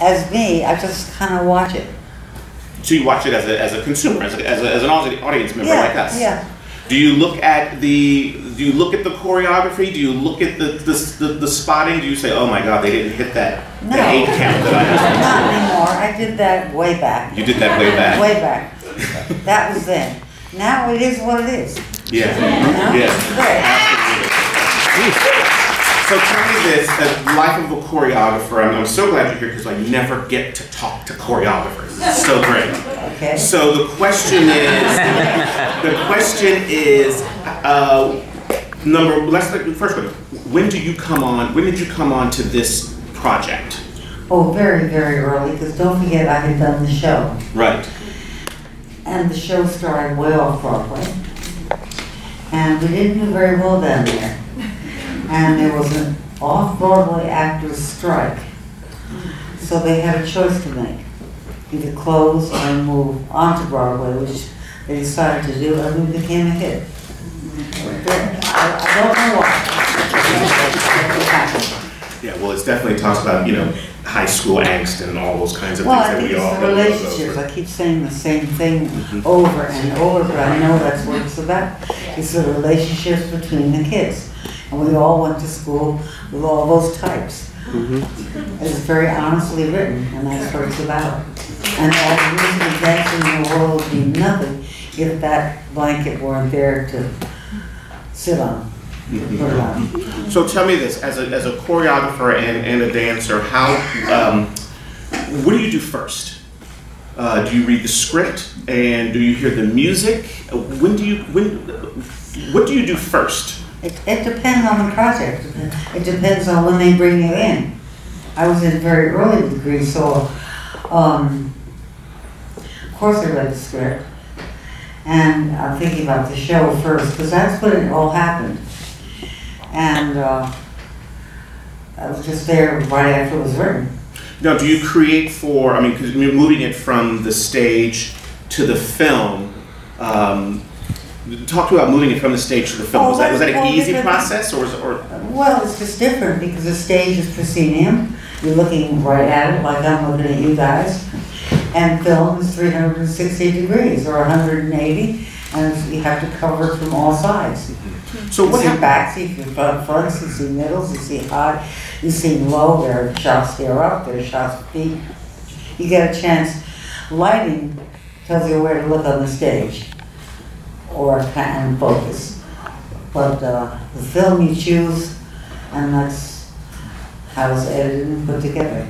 as me, I just kind of watch it. So you watch it as a, as a consumer, as, a, as, a, as an audience member Yeah, like us. yeah. Do you look at the Do you look at the choreography? Do you look at the the, the, the spotting? Do you say, "Oh my God, they didn't hit that No. the eight count that I was"? Not anymore. I did that way back. You did that way back. Way back. That was then. Now it is what it is. Yeah. You know? Yeah. Right. So tell me this: the life of a choreographer. I'm, I'm so glad you're here because I never get to talk to choreographers. It's so great. Okay. So the question is, the question is, uh, number. Let's first one. When do you come on? When did you come on to this project? Oh, very, very early, because don't forget I had done the show. Right. And the show started way off Broadway. And we didn't do very well down there. And there was an off-Broadway actors strike. So they had a choice to make. Either close or move onto Broadway, which they decided to do, and we became a hit. I, don't know why. Yeah. Well, it's definitely talks about you know high school angst and all those kinds of Well, things I that think we all the relationships. I keep saying the same thing mm-hmm. over and over, but I know that's what it's about. It's the relationships between the kids. And we all went to school with all those types. It's very honestly written, and that's what it's about. And all the dancing in the world would be nothing if that blanket weren't there to sit on, put it. So tell me this, as a, as a choreographer and, and a dancer, how, um, what do you do first? Uh, do you read the script and do you hear the music? When do you, when, what do you do first? It, it depends on the project. It depends on when they bring you in. I was in a very early Grease, so, um, of course I read the script. And I'm thinking about the show first, because that's when it all happened. And, uh, I was just there right after it was written. Now, do you create for, I mean, because you're moving it from the stage to the film, um, talk to about moving it from the stage to the film. Oh, Was that, was that an oh, easy different. process or, was it- or, Well, it's just different because the stage is proscenium. You're looking right at it like I'm looking at you guys. And film is 360 degrees or 180, and you have to cover it from all sides. Mm-hmm. so You what see happened? backs, you see front fronts, you see middles, you see high, you see low. There are shots here up, there are shots feet. You get a chance. Lighting tells you where to look on the stage or and focus. But uh, the film you choose, and that's how it's edited and put together.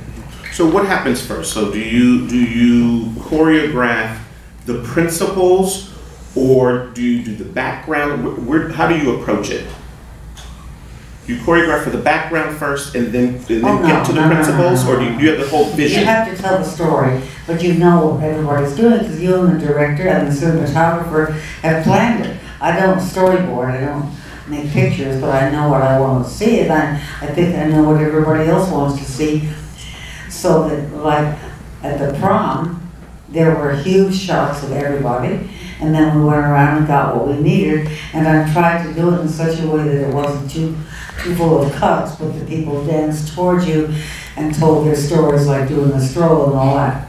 So what happens first? So do you do you choreograph the principles, or do you do the background? Where, how do you approach it? You choreograph for the background first, and then and then Oh, no, get to the no, no, no, or do you, do you have the whole vision? You have to tell the story, but you know what everybody's doing because you and the director and the cinematographer have planned it. I don't storyboard, I don't make pictures, but I know what I want to see, and I, I think I know what everybody else wants to see. So that, like, at the prom, there were huge shots of everybody, and then we went around and got what we needed, and I tried to do it in such a way that it wasn't too, full of cuts, but the people danced towards you and told their stories like doing the stroll and all that.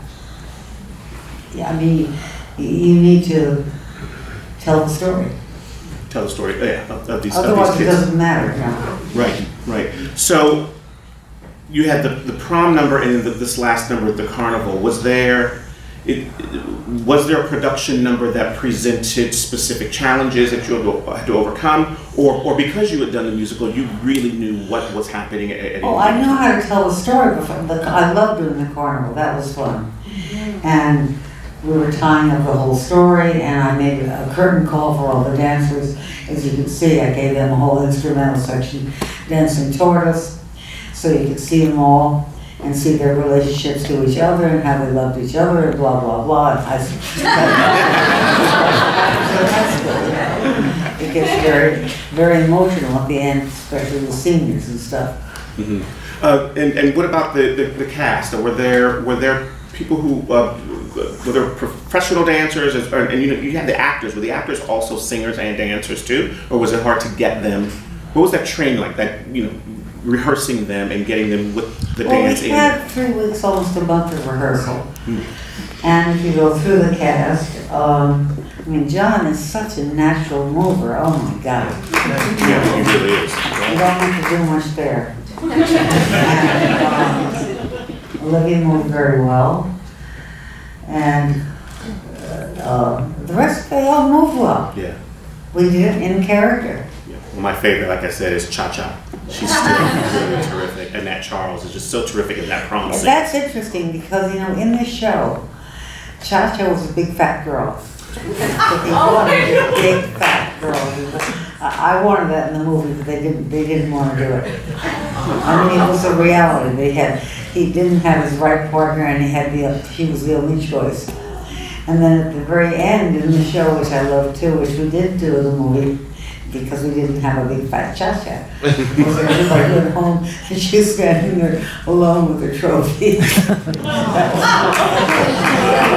Yeah, I mean, you need to tell the story. Tell the story, oh, yeah, of, of these of Otherwise, these it doesn't matter. Right, right. So you had the, the prom number and then the, this last number at the carnival. Was there it, was there a production number that presented specific challenges that you had to, had to overcome, or, or because you had done the musical, you really knew what was happening at, at Oh, I know how to tell the story before. The, I loved doing the carnival. That was fun. Mm-hmm. And we were tying up the whole story, and I made a curtain call for all the dancers. As you can see, I gave them a whole instrumental section dancing toward us, so you could see them all and see their relationships to each other and how they loved each other and blah blah blah. And I, so that's good. It gets very very emotional at the end, especially the seniors and stuff. Mhm. Uh, and, and what about the, the, the cast? Were there were there people who uh, were there professional dancers? As- And, and you know you had the actors. Were the actors also singers and dancers too, or was it hard to get them? What was that training like? That you know rehearsing them and getting them with the Well, dance we in? had three weeks, almost a month of rehearsal. Hmm. And if you go through the cast, um, I mean, John is such a natural mover, oh my God. Yeah, he really is. You don't have to do much there. And, um, Olivia moved very well. And, uh, the rest, they all moved well. Yeah. We did it in character. Yeah. Well, my favorite, like I said, is Cha Cha. She's still really terrific. Annette Charles is just so terrific in that prom scene. That's interesting because, you know, in this show, Cha Cha was a big fat girl. But they oh wanted a big fat girl. I I wanted that in the movie, but they didn't, they didn't want to do it. I mean, it was a reality. They had, he didn't have his right partner and he had the, she was the only choice. And then at the very end in the show, which I love too, which we did do in the movie, because we didn't have a big fat cha-cha. everybody went home and she was standing there alone with her trophy. That was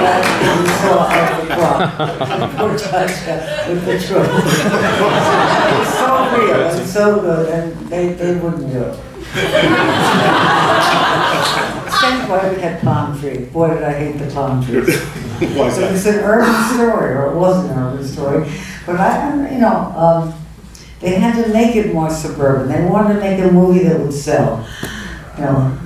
what we saw at the club. Poor cha-cha with the trophy. It was so real and so good and they, they wouldn't do it. Same way we had palm trees. Boy, did I hate the palm trees. Why So that? it's an urban story, or it was an urban story, but I, you know, um, they had to make it more suburban. They wanted to make a movie that would sell. You know,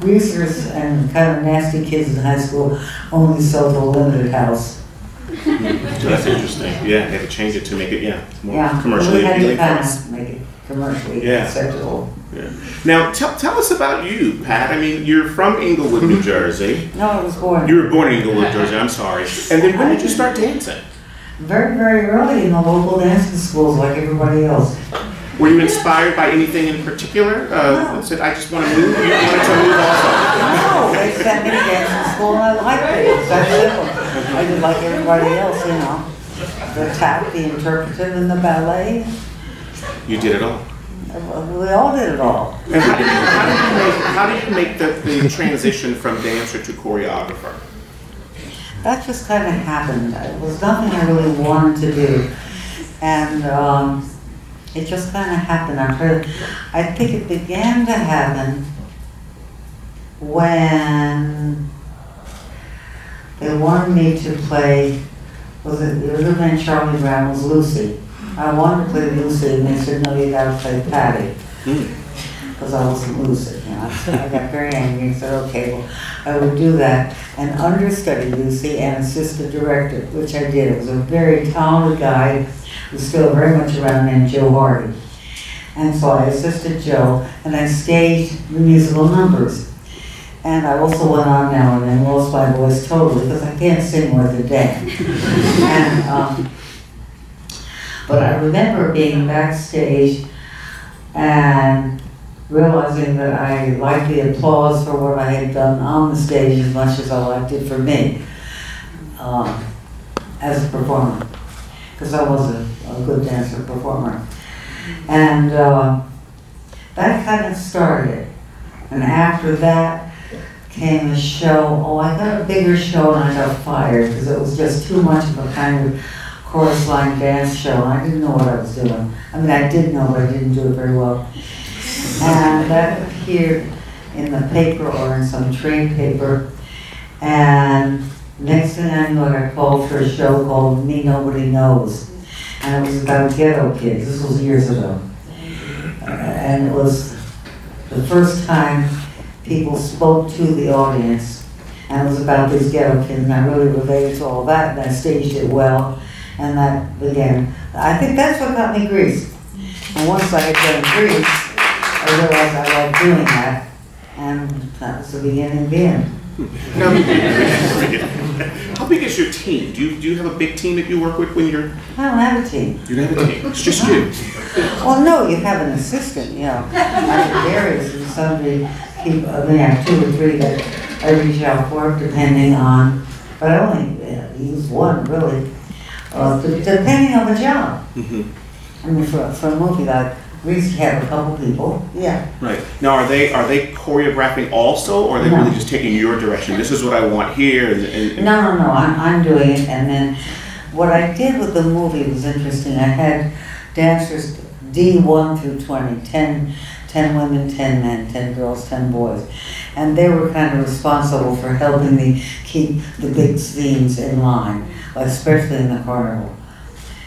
greasers and kind of nasty kids in high school only sold a limited house. So that's interesting. Yeah, they had to change it to make it, yeah, more Yeah, commercially we had to appealing for kind of make it commercially Yeah. acceptable. Yeah. Now, tell, tell us about you, Pat. I mean, you're from Englewood, New Jersey. No, I was born You were born in Englewood, Jersey, I'm sorry. And then when did you start dancing? Very, very early in the local dancing schools like everybody else. Were you inspired by anything in particular? Uh, that said, I just want to move, you wanted to move also? No, they sent me to dancing school and I liked it. It was that simple. I did like everybody else, you know. The tap, the interpretive, and the ballet. You did it all. We all did it all. And how did you, how you make, how did you make the, the transition from dancer to choreographer? That just kind of happened. It was nothing I really wanted to do. And um, it just kind of happened. Trying, I think it began to happen when they wanted me to play, was it the other man Charlie Brown was Lucy. I wanted to play Lucy and they said, no, you gotta play Patty. Because I wasn't Lucy, you know. So I got very angry and said, okay, well, I would do that and understudy Lucy and assist the director, which I did. It was a very talented guy who's still very much around named Joe Hardy. And so I assisted Joe and I staged the musical numbers. And I also went on now and then lost my voice totally because I can't sing worth a day. and, um, but I remember being backstage and realizing that I liked the applause for what I had done on the stage as much as I liked it for me um, as a performer, because I was a, a good dancer performer. And uh, that kind of started. And after that came a show. Oh, I got a bigger show and I got fired because it was just too much of a kind of chorus line dance show. I didn't know what I was doing. I mean, I did know, but I didn't do it very well. And that appeared in the paper or in some trade paper. And next thing I knew, I called for a show called Me Nobody Knows. And it was about ghetto kids. This was years ago. And it was the first time people spoke to the audience. And it was about these ghetto kids, and I really related to all that, and I staged it well. And that began, I think that's what got me Grease. And once I had done Grease, I realized I liked doing that. And that was the beginning of the end. Now, how big is your team? Do you, do you have a big team that you work with when you're, I don't have a team. you don't have a team? It's just you. Well, no, you have an assistant, you know. I varies and somebody, people, I mean, I have two or three that I reach out for depending on, but I only uh, use one really. Uh, depending on the job. Mhm. I mean, for, for a movie like, we used to have a couple people, yeah. Right. Now, are they, are they choreographing also, or are they No. really just taking your direction? This is what I want here, and, and- and No, no, no, I'm, I'm doing it, and then what I did with the movie was interesting. I had dancers D one through 20, 10, ten women, ten men, ten girls, ten boys. And they were kind of responsible for helping me keep the big scenes in line, especially in the carnival.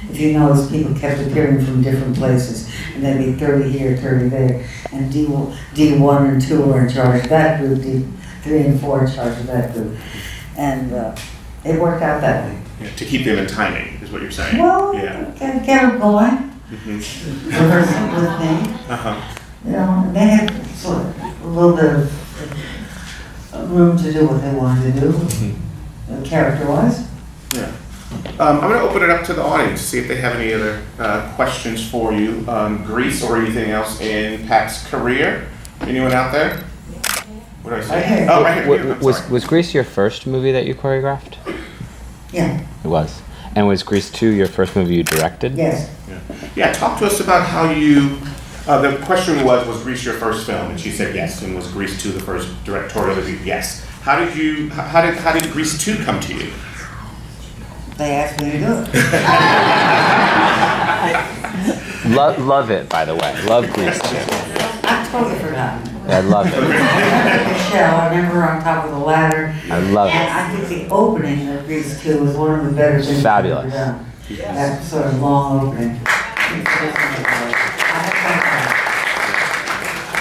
If you notice, people kept appearing from different places, and there'd be thirty here, thirty there. And D, D one and two were in charge of that group, D three and four in charge of that group. And, uh, it worked out that way. Yeah, To keep them in timing, is what you're saying? Well, Yeah. get, get them going, Mhm. rehearsal with me. Uh-huh. You know, they had sort of a little bit of uh, room to do what they wanted to do, uh, character-wise. Yeah. Um, I'm going to open it up to the audience, to see if they have any other uh, questions for you on Grease or anything else in Pat's career. Anyone out there? What did I say? Oh, right here. I'm was sorry. was Grease your first movie that you choreographed? Yeah, It was. And was Grease 2 your first movie you directed? yes. Yeah, talk to us about how you. Uh, the question was, was Grease your first film? And she said yes. And was Grease 2 the first directorial debut? Yes. How did you? How did how did Grease 2 come to you? They asked me to do it. Lo- love it, by the way. Love Grease 2. I totally forgot. I love it. Michelle, I remember on top of the ladder. I love And it. I think the opening of Grease Two was one of the better things I've ever Fabulous. done. That sort of long opening.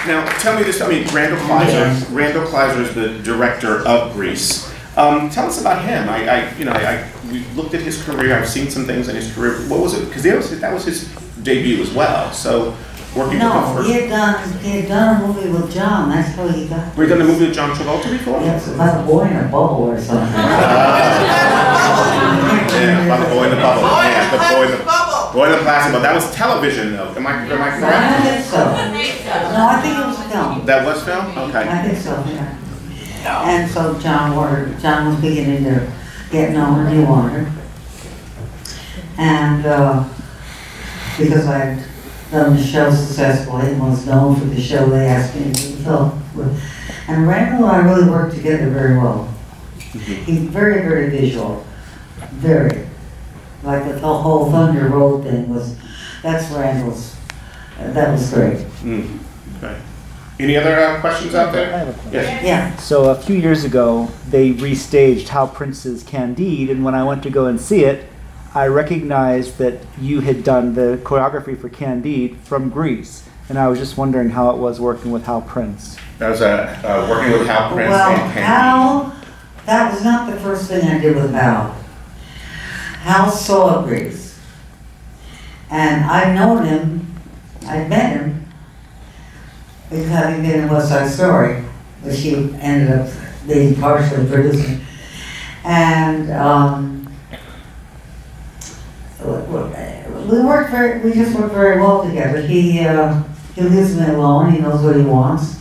Now, tell me this. I mean, Randal Kleiser. Randal Kleiser is the director of Grease. Um, tell us about him. I, I you know, I, I we looked at his career. I've seen some things in his career. What was it? Because that was that was his debut as well. So working with him No, first. he had done, he had done a movie with John, that's how he got. Were you done a movie with John Travolta before? Yes, about a boy in a bubble or something. Yeah, about the boy in the bubble. Yeah, the boy in the boy in the plastic bubble. That was television, though. Am I am I I correct? think so. No, I think it was film. That was film. Okay. I think so, yeah. And so John wanted, John was beginning to get known and he wanted. And, uh, because I'd done the show successfully and was known for the show, they asked me to do the film. with- And Randal and I really worked together very well. He's very, very visual, very. Like the whole Thunder Road thing was, that's Randal's, uh, that was great. Mm, okay. Any other uh, questions out I there? have a question. Yes. Yeah, So a few years ago, they restaged Hal Prince's Candide, and when I went to go and see it, I recognized that you had done the choreography for Candide from Grease, and I was just wondering how it was working with Hal Prince. That was uh, uh, working with Hal Prince Well, and Ken. Hal, that was not the first thing I did with Hal. Hal saw Grease, And I'd known him, I've met him, because having been in West Side Story, which he ended up being partially producing. And, um, we worked very, we just worked very well together. He, uh, he leaves me alone, he knows what he wants.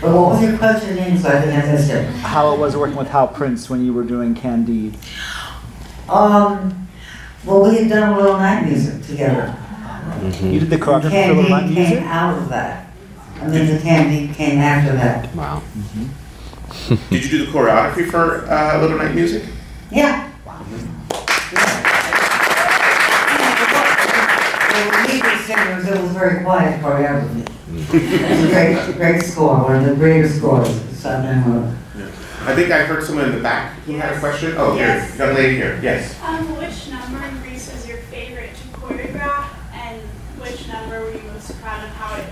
But what was your question again, so I think I missed it? How it was working with Hal Prince when you were doing Candide. Um, well, we had done a Little Night Music together. You did the choreography for Little Night Candide Music? came out of that. I mean, the Candide came after that. Wow. Did you do the choreography for uh, Little Night Music? Yeah. They were leading singers, it was very quiet choreography. It was a great, great score, one of the greatest scores I've ever heard. I think I heard someone in the back who had a question. Oh, here, Yes. young lady here. Yes. Um, which number in Grease was your favorite to choreograph, and which number were you most proud of how it ended up? turning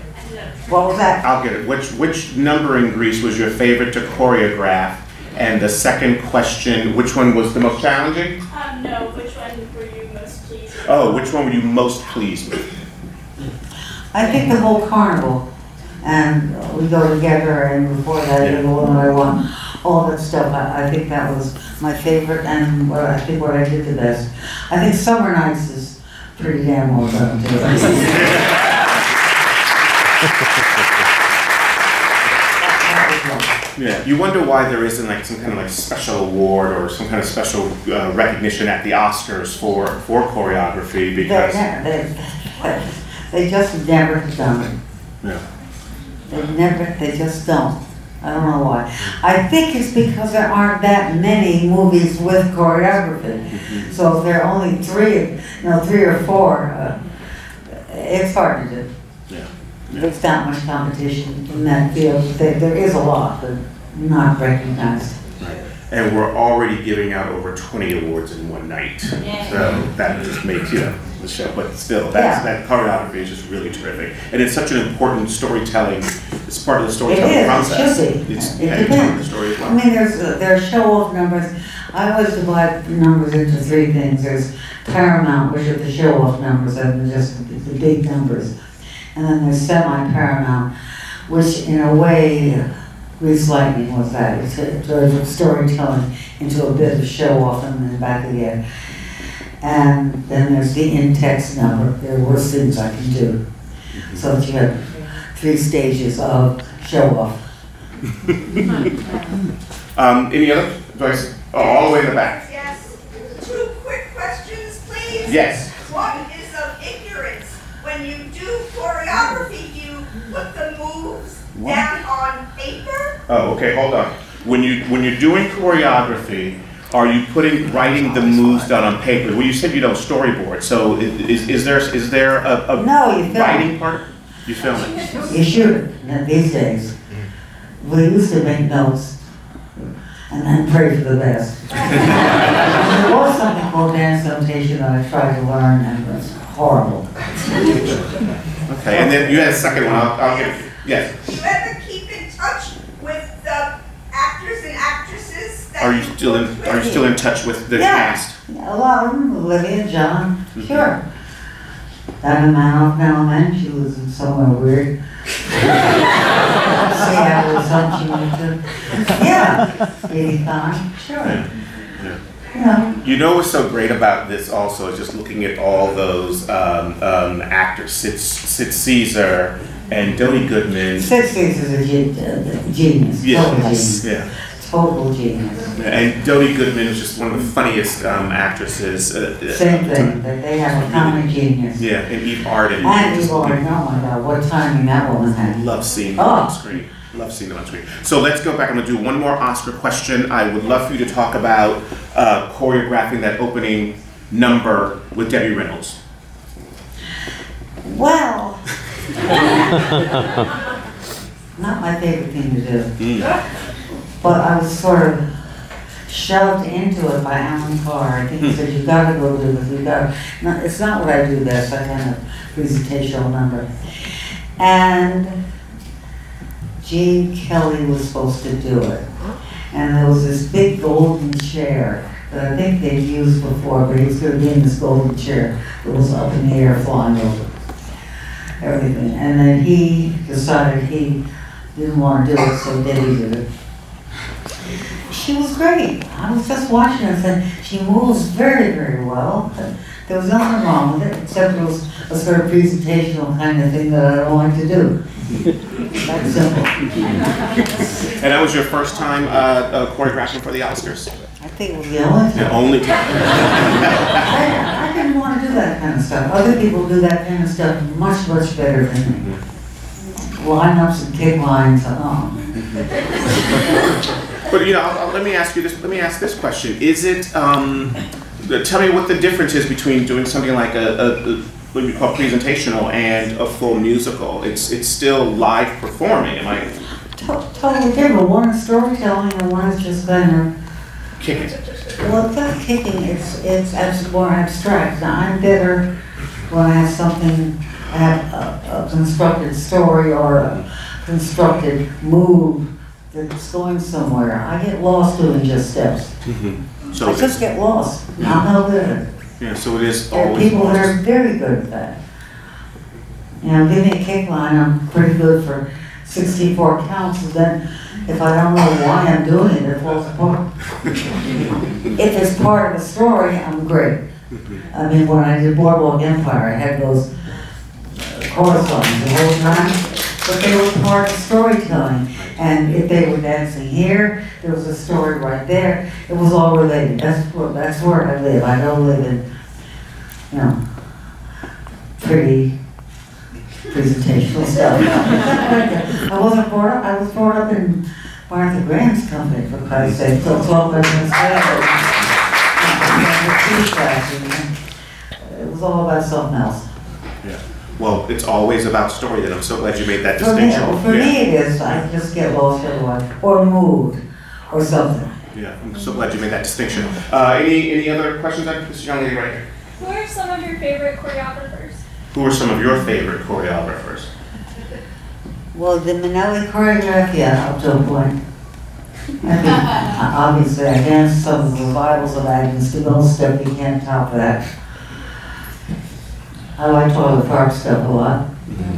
What was that? I'll get it. Which which number in Grease was your favorite to choreograph? And the second question, which one was the most challenging? Um, no, which one were you most pleased with? Oh, which one were you most pleased with? I think the whole carnival, and we go together, and before that, Yeah. the one I won, all that stuff, I, I think that was my favorite, and what I think what I did the best. I think Summer Nights is pretty damn well done too. Yeah. You wonder why there isn't like some kind of like special award or some kind of special uh, recognition at the Oscars for for choreography because they, they just never have done it. yeah. They never, they just don't. I don't know why. I think it's because there aren't that many movies with choreography. So if there are only three, you know, three or four, uh, it's hard to do. There's that much competition in that field. There, there is a lot, but not recognized. And we're already giving out over 20 awards in one night. Yeah. So that just makes, you know, the show, but still, that's, Yeah. that choreography is just really terrific. And it's such an important storytelling, it's part of the It storytelling is, it process. should be. It's, It yeah, of the depends. story as well. I mean, there's, uh, there are show-off numbers. I always divide numbers into three things. There's paramount, which are the show-off numbers, and just the big numbers. And then there's semi-paramount, which in a way, Grease Lightning was that. It's a sort of storytelling into a bit of show-off and then back again. And then there's the in-text number. There are worse things I can do. So that you have three stages of show-off. Um, any other, Joyce? Oh, all the way in the back. Yes, two quick questions, please. Yes. One is of ignorance. When you do choreography, do you put the moves down on paper? Oh, okay, hold on. When you, when you're doing choreography, are you putting, writing the moves down on paper? Well, you said you don't storyboard, so i- is, is there, is there a, a No, you film. writing part? You film it? You should, not these days. We used to make notes and then pray for the best. There was something called dance notation that I tried to learn and it was horrible. Okay, and then you had a second one, I'll, I'll give, yes. Do you ever keep in touch with the actors and actresses that Are you still in, are you still in touch with the Yeah. cast? A lot of them, Olivia, John, Mhm. sure. Dinah Manoff now and then, she was in somewhere weird. Seattle or something she went to. Yeah, eighty-five, sure. Yeah. You know, You know what's so great about this also is just looking at all those um, um, actors, Sid, Sid Caesar and Dody Goodman. Sixties is a uh, genius, total Yes, genius, yeah. total genius. And Dody Goodman is just one of the funniest um, actresses. Uh, uh, Same thing, that they have a comic genius. Yeah, and Eve Arden. And people are, oh my God, what timing that woman had. Love seeing them Oh. on screen. Love seeing them on screen. So let's go back. I'm going to do one more Oscar question. I would love for you to talk about uh, choreographing that opening number with Debbie Reynolds. Well. Not my favorite thing to do. Mm. But I was sort of shoved into it by Allan Carr. I think he said, "You've gotta go do this, you gotta, no, it's not what I do best, that kind of presentational number. And Gene Kelly was supposed to do it. And there was this big golden chair that I think they'd used before, but he was gonna be in this golden chair that was up in the air flying over everything. And then he decided he didn't want to do it, so Debbie did it. She was great. I was just watching her and said, she moves very, very well. There was nothing wrong with it, except it was a sort of presentational kind of thing that I don't like to do. That's simple. And that was your first time uh, uh, choreographing for the Oscars? I think it was the only The only time. I, I didn't want to do that kind of stuff. Other people do that kind of stuff much, much better than me. Lineups and kick lines, oh. But you know, I'll, I'll- let me ask you this. Let me ask this question: Is it? Um, tell me what the difference is between doing something like a, a, a what we call presentational and a full musical. It's it's still live performing. Am I To- Totally different. One is storytelling and one is just kind of, kicking? Well, it's not kicking, it's, it's more abstract. Now, I'm better when I have something, I have a, a constructed story or a constructed move that's going somewhere. I get lost doing just steps. Mm-hmm. So I just get lost. I'm no good yeah, so it is There are always. people that are very good at that. You know, give me a kick line, I'm pretty good for sixty-four counts, and then if I don't know why I'm doing it, it falls apart. If it's part of a story, I'm great. I mean, when I did Boardwalk Empire, I had those uh, chorus songs the whole time, but they were part of storytelling. And if they were dancing here, there was a story right there, it was all related. That's where, that's where I live. I don't live in, you know, pretty presentational stuff. I wasn't brought up, I was brought up in Martha Graham's company, for Christ's sake, till twelve minutes later. It was all about something else. Yeah. Well, it's always about story, and I'm so glad you made that For me, distinction. for Yeah. me it is, I just get lost otherwise, or moved, or something. Yeah, I'm so glad you made that distinction. Uh, any, any other questions on this young lady right here? Who are some of your favorite choreographers? Who are some of your favorite choreographers? Well, the Manelli choreography yeah, up to a point. I mean, obviously, I danced some of the revivals of Agnes de Mille step, you can't top that. I like Twyla Tharp stuff a lot. Mm-hmm.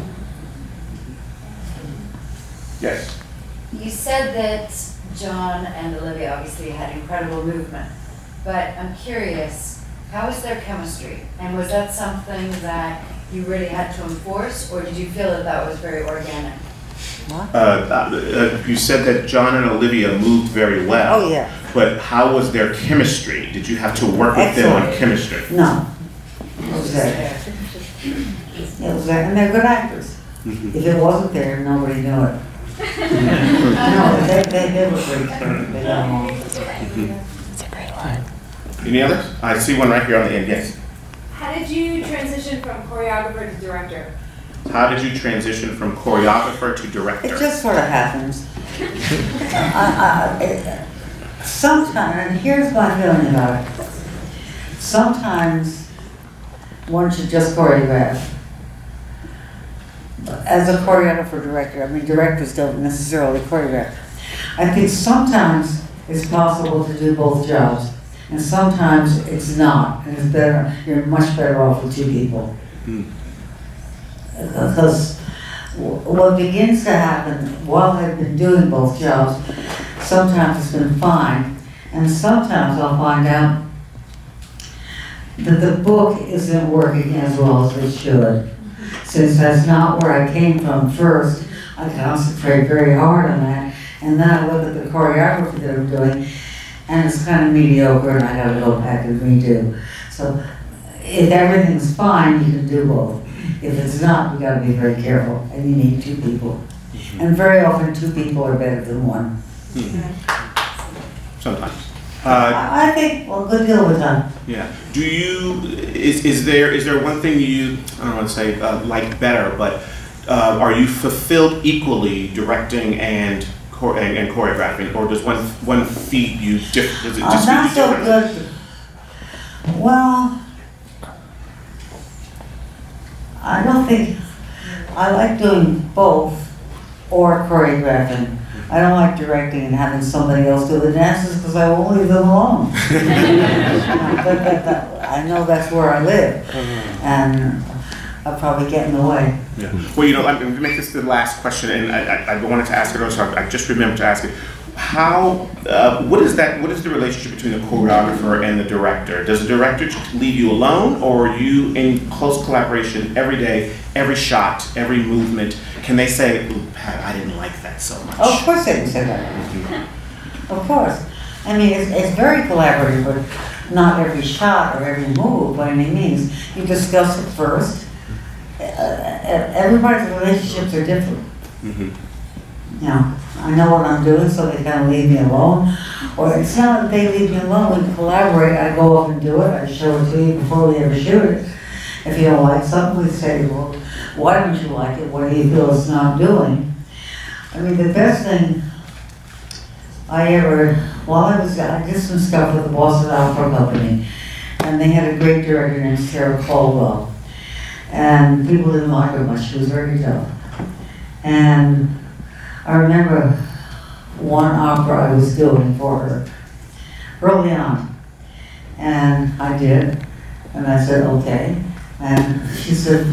Yes. You said that John and Olivia obviously had incredible movement, but I'm curious, how was their chemistry? And was that something that you really had to enforce, or did you feel that that was very organic? Uh, uh, you said that John and Olivia moved very well. Oh, yeah. But how was their chemistry? Did you have to work with them on chemistry? No. It was there. It was there, and they're good actors. Mhm. If it wasn't there, nobody knew it. No, they, they, they were great, they got along. Any others? I see one right here on the end, yes. How did you transition from choreographer to director? How did you transition from choreographer to director? It just sort of happens. I- I- uh, uh, uh, it- Sometimes, and here's my feeling about it. Sometimes one should just choreograph. As a choreographer director, I mean, directors don't necessarily choreograph. I think sometimes it's possible to do both jobs, and sometimes it's not, and it's better, you're much better off with two people. Hmm. Because what begins to happen while I've been doing both jobs, sometimes it's been fine, and sometimes I'll find out that the book isn't working as well as it should. Since that's not where I came from first, I concentrate very hard on that, and then I look at the choreography that I'm doing, and it's kind of mediocre, and I gotta go back and redo. So if everything's fine, you can do both. If it's not, you gotta be very careful, and you need two people. And very often, two people are better than one. Sometimes. Uh, I think, well, a good deal the time. yeah. Do you, is, is there, is there one thing you, I don't want to say uh, like better, but uh, are you fulfilled equally directing and chor- and, and choreographing, or does one, one feed you diff, does it I'm just not feed you so differently? good. Well, I don't think, I like doing both or choreographing. I don't like directing and having somebody else do the dances because I won't leave them alone. But- but that- I know that's where I live uh-huh. and I'll probably get in the way. Yeah. Well, you know, I'm going to make this the last question, and I, I, I wanted to ask it also. I just remembered to ask it. How? Uh, what is that? What is the relationship between the choreographer and the director? Does the director leave you alone, or are you in close collaboration every day, every shot, every movement? Can they say, "Ooh, Pat, I didn't like that so much"? Of course they can say that. Of course. I mean, it's, it's very collaborative, but not every shot or every move by any means. You discuss it first. Everybody's relationships are different. Mhm. You know, I know what I'm doing, so they kind of leave me alone. Or it's not that they leave me alone, we collaborate, I go off and do it, I show it to you before we ever shoot it. If you don't like something, we say, well, why don't you like it? What do you feel it's not doing? I mean, the best thing I ever, while I was, I did some stuff with the Boston Opera Company, and they had a great director named Sarah Caldwell. And people didn't like her much, she was very tough. And I remember one opera I was doing for her early on. And I did, and I said, okay. And she said,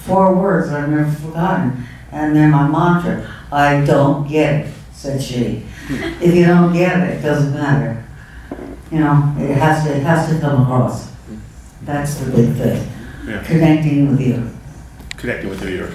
four words I've never forgotten. And they're my mantra, I don't get it, said she. If you don't get it, it doesn't matter. You know, it has to, it has to come across. That's the big thing, Yeah. connecting with you. Connecting with the.